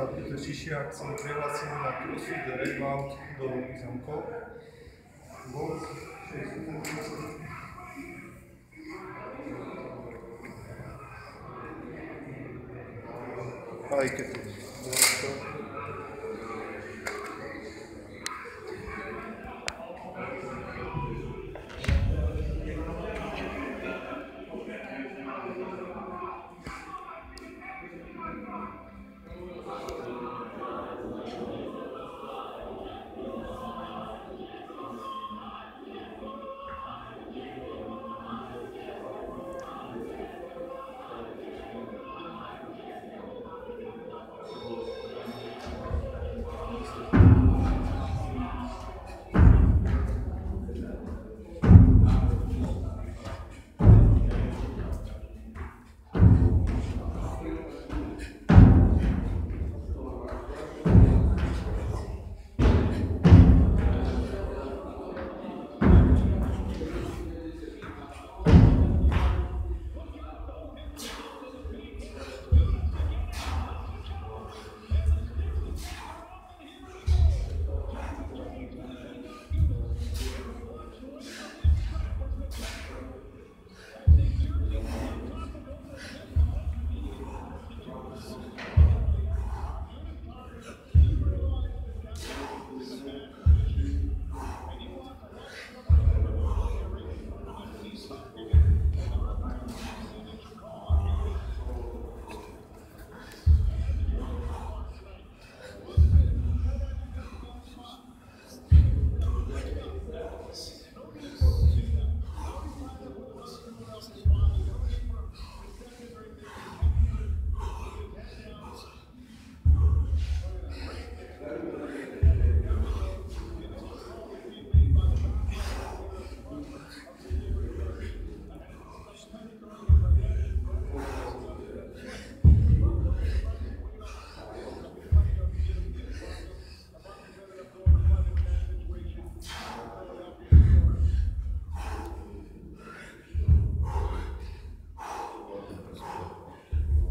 Čiže ak som prihlásený na CrossFit Rebound do zamkov, bol 6 Aj keď to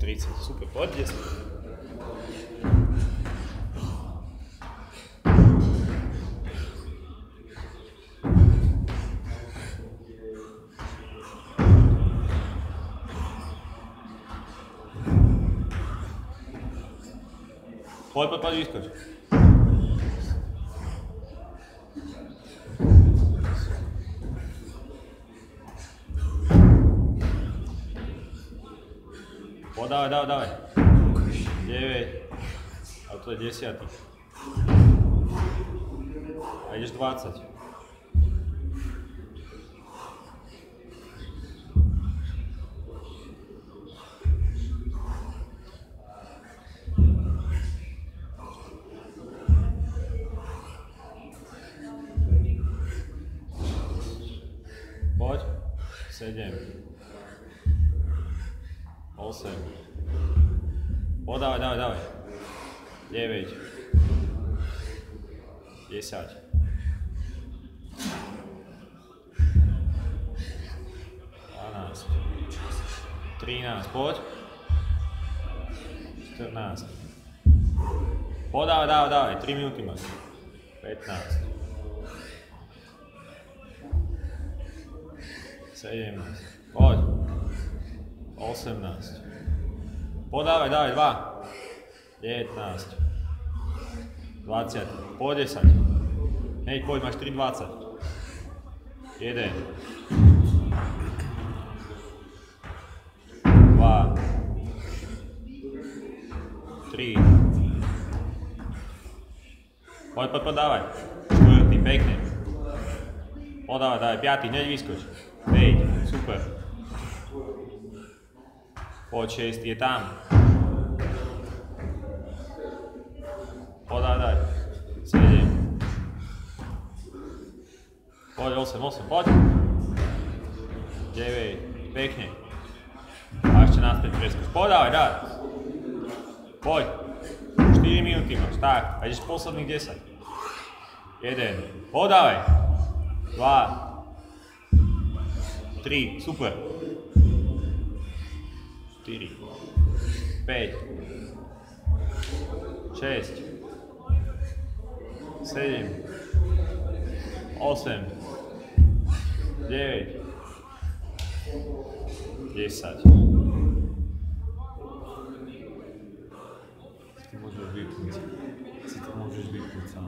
Gerichtshäuser. Super, Bord jetzt. Pode para Paris, cara. давай, давай, давай. Девять. А то десятый. А лишь двадцать. Pode? Sedem. Osam. O, davaj, davaj, davaj. Lijeve iđe. I sad. Dvanaest. Trinaest, pod. Četrnas. O, davaj, davaj, davaj, tri minuti imaš. Petnaest. Sedamnaest. Pod. 18. Podávaj, dávaj, 2. 19. 20. Po 10. Hej, poď, máš 3, 20. 1. 2. 3. Poď, poď, poď, dávaj. Štvrtý, pekne. Podávaj, dávaj, piatý, hneď vyskoč. 5, super. Počest je tam. Podaj, daj. Sjedi. Podaj, 8-8, podaj. Devej, pekne. Baš će nastaviti presko. Podaj, daj. da. Bolje. štiri minuti imaš, tak. A ideš posljednih deset. Jeden. Podaj. Dva. Tri, Super. super. 4, 5, šesť, sedem, osem, deväť, desať. Si to môžeš vypnúť. Si to môžeš vypnúť sám.